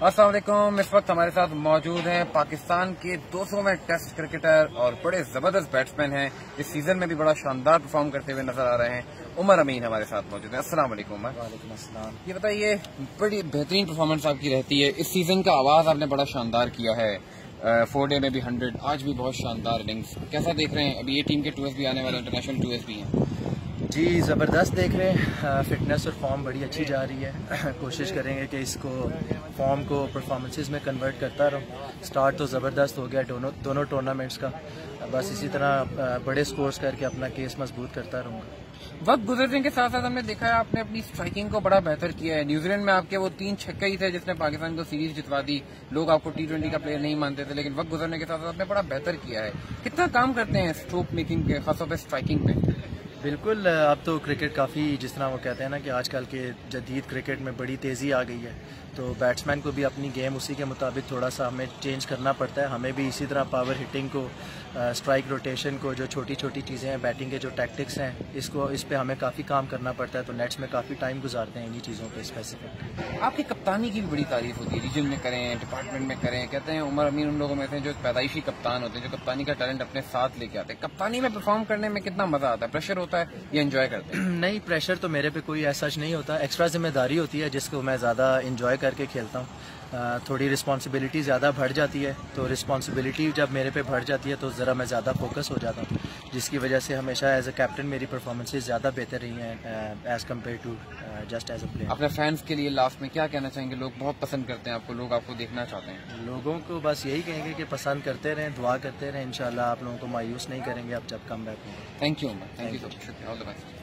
السلام علیکم اس وقت ہمارے ساتھ موجود ہیں پاکستان کے دو سو میں ٹیسٹ کرکٹر اور بڑے زبردست بیٹسمین ہیں۔ اس سیزن میں بھی بڑا شاندار پرفارم کرتے ہوئے نظر آ رہے ہیں۔ عمر امین ہمارے ساتھ موجود ہیں۔ السلام علیکم عمر۔ وعلیکم السلام۔ یہ بتائیے بڑی بہترین پرفارمنس آپ کی رہتی ہے۔ اس سیزن کا آواز آپ نے بڑا شاندار کیا ہے۔ فور ڈے میں بھی ہنڈریڈ آج بھی بہت شاندار اننگس کیسا دیکھ رہے ہیں؟ ابھی یہ ٹیم کے ٹو ایس بھی آنے والے انٹرنیشنل ٹو ایس بھی ہیں۔ جی زبردست دیکھ رہے ہیں۔ فٹنس اور فارم بڑی اچھی جا رہی ہے۔ کوشش کریں گے کہ اس کو فارم کو پرفارمنسز میں کنورٹ کرتا رہوں۔ سٹارٹ تو زبردست ہو گیا دونوں دونوں ٹورنامنٹس کا۔ بس اسی طرح بڑے سکورز کر کے اپنا کیس مضبوط کرتا رہوں گا۔ وقت گزرنے کے ساتھ ساتھ ہم نے دیکھا ہے، آپ نے اپنی اسٹرائکنگ کو بڑا بہتر کیا ہے۔ نیوزی لینڈ میں آپ کے وہ تین چھکے ہی تھے جس نے پاکستان کو سیریز جتوا دی۔ لوگ آپ کو ٹی ٹوینٹی کا پلیئر نہیں مانتے تھے، لیکن وقت گزرنے کے ساتھ ساتھ آپ نے بڑا بہتر کیا ہے۔ کتنا کام کرتے ہیں اسٹروک میکنگ کے، خاص طور پہ اسٹرائکنگ پہ بالکل، اب تو کرکٹ کافی جس طرح وہ کہتے ہیں نا کہ آج کل کے جدید کرکٹ میں بڑی تیزی آ گئی ہے۔ تو بیٹسمین کو بھی اپنی گیم اسی کے مطابق تھوڑا سا ہمیں چینج کرنا پڑتا ہے۔ ہمیں بھی اسی طرح پاور ہٹنگ کو اسٹرائک روٹیشن کو، جو چھوٹی چھوٹی چیزیں ہیں بیٹنگ کے جو ٹیکٹکس ہیں، اس کو، اس پہ ہمیں کافی کام کرنا پڑتا ہے۔ تو نیٹس میں کافی ٹائم گزارتے ہیں انہی چیزوں پہ اسپیسیفک آپ کی کپتانی کی بھی بڑی تعریف ہوتی ہے۔ ریجن میں کریں ڈپارٹمنٹ میں کریں، کہتے ہیں عمر امین، ان لوگوں میں سے جو پیدائشی کپتان ہوتے ہیں، جو کپتانی کا ٹیلنٹ اپنے ساتھ لے کے آتے ہیں۔ کپتانی میں پرفارم کرنے میں کتنا مزہ آتا ہے؟ پریشر ہوتا ہے یا انجوائے کرتے ہیں؟ نہیں پریشر تو میرے پہ کوئی ایسا نہیں ہوتا۔ ایکسٹرا ذمہ داری ہوتی ہے جس کو میں زیادہ انجوائے کر کے کھیلتا ہوں۔ تھوڑی رسپانسبلٹی زیادہ بڑھ جاتی ہے۔ تو رسپانسبلٹی جب میرے پہ بڑھ جاتی ہے تو ذرا میں زیادہ فوکس ہو جاتا ہوں۔ جس کی وجہ سے ہمیشہ ایز اے کیپٹن میری پرفارمنسز زیادہ بہتر رہی ہیں as compare to just as a player اپنے فینس کے لیے لاسٹ میں کیا کہنا چاہیں گے؟ لوگ بہت پسند کرتے ہیں آپ کو لوگ آپ کو دیکھنا چاہتے ہیں۔ لوگوں کو بس یہی کہیں گے کہ پسند کرتے رہیں دعا کرتے رہیں انشاءاللہ آپ لوگوں کو مایوس نہیں کریں گے اب جب کم بیک ہوں تھینک یو تھینک یو